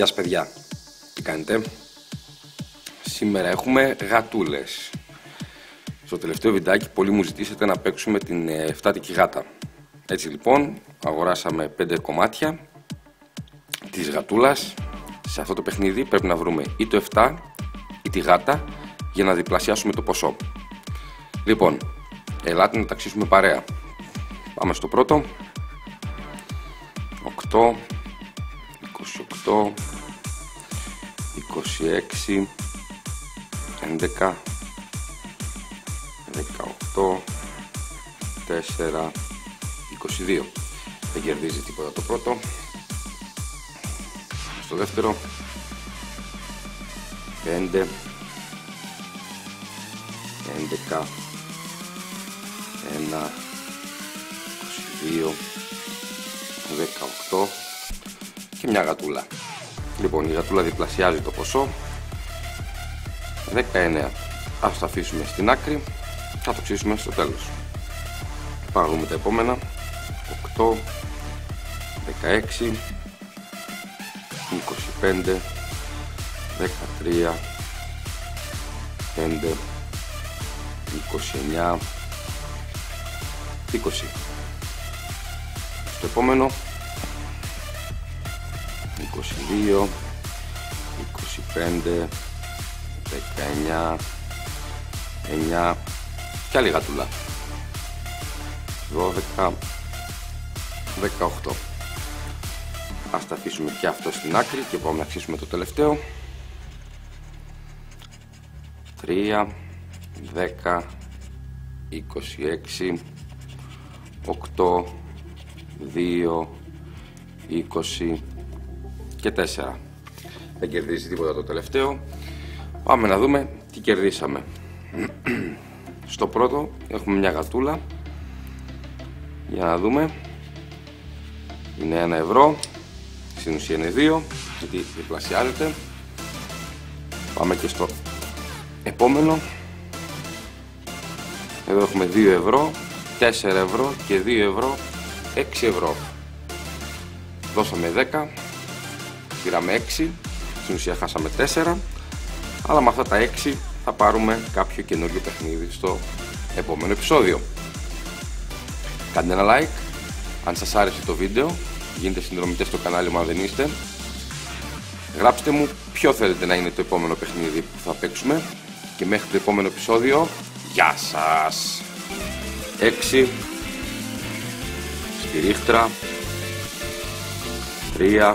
Γεια σας παιδιά, τι κάνετε; Σήμερα έχουμε γατούλες. Στο τελευταίο βιντεάκι πολλοί μου ζητήσατε να παίξουμε την 7 ε, γάτα. Έτσι λοιπόν αγοράσαμε 5 κομμάτια της γατούλας. Σε αυτό το παιχνίδι πρέπει να βρούμε ή το 7 ή τη γάτα για να διπλασιάσουμε το ποσό. Λοιπόν, ελάτε να ταξίσουμε παρέα. Πάμε στο πρώτο. 8 28 26 11 18 4 22 δεν κερδίζει τίποτα το πρώτο. Στο δεύτερο 5 11 1 22 18 και μια γατούλα. Λοιπόν η γατούλα διπλασιάζει το ποσό. 19 ας το αφήσουμε στην άκρη. Θα το ξύσουμε στο τέλος. Πάμε τα επόμενα. 8 16 25 13 5 29 20 στο επόμενο 22 25 19 9 και άλλη γατούλα. 12 18 Ας τα αφήσουμε και αυτό στην άκρη και πάμε να αξίσουμε το τελευταίο. 3 10 26 8 2 20 και 4 δεν κερδίζει τίποτα το τελευταίο. Πάμε να δούμε τι κερδίσαμε. Στο πρώτο έχουμε μια γατούλα. Για να δούμε. Είναι 1 ευρώ. Στην ουσία είναι 2 γιατί διπλασιάζεται. Πάμε και στο επόμενο. Εδώ έχουμε 2 ευρώ 4 ευρώ και 2 ευρώ 6 ευρώ. Δώσαμε 10 πήραμε 6 στην ουσία χάσαμε 4 αλλά με αυτά τα 6 θα πάρουμε κάποιο καινούργιο παιχνίδι στο επόμενο επεισόδιο. Κάντε ένα like αν σας άρεσε το βίντεο γίνετε συνδρομητές στο κανάλι μου αν δεν είστε. Γράψτε μου ποιο θέλετε να είναι το επόμενο παιχνίδι που θα παίξουμε και μέχρι το επόμενο επεισόδιο Γεια σας! 6 Στη ρίχτρα 3